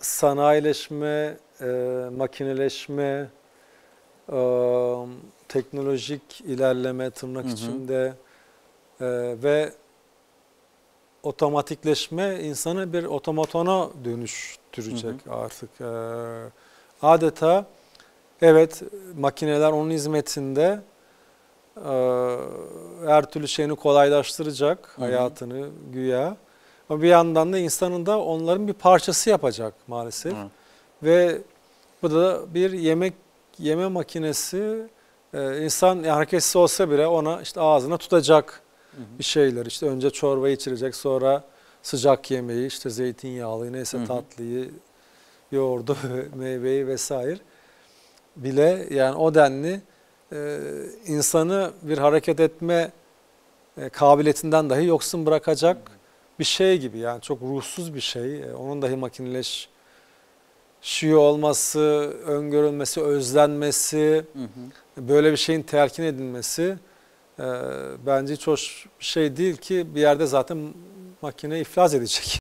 sanayileşme, e, makineleşme, e, teknolojik ilerleme tırnak Hı hı. içinde e, ve otomatikleşme insanı bir otomatona dönüştürecek artık. E, adeta evet makineler onun hizmetinde e, her türlü şeyini kolaylaştıracak Hı hı. hayatını güya. Ama bir yandan da insanın da onların bir parçası yapacak maalesef. Hı. Ve bu da bir yemek yeme makinesi e, insan hareketsiz olsa bile ona işte ağzına tutacak Hı hı. bir şeyler. İşte önce çorba içirecek sonra sıcak yemeği işte zeytinyağlı neyse Hı hı. tatlıyı yoğurdu meyveyi vesaire bile yani o denli e, insanı bir hareket etme e, kabiliyetinden dahi yoksun bırakacak bir şey gibi yani çok ruhsuz bir şey. E, onun dahi makineleşiyor olması, öngörülmesi, özlenmesi, Hı hı. böyle bir şeyin telkin edilmesi e, bence hiç hoş bir şey değil ki bir yerde zaten makine iflas edecek.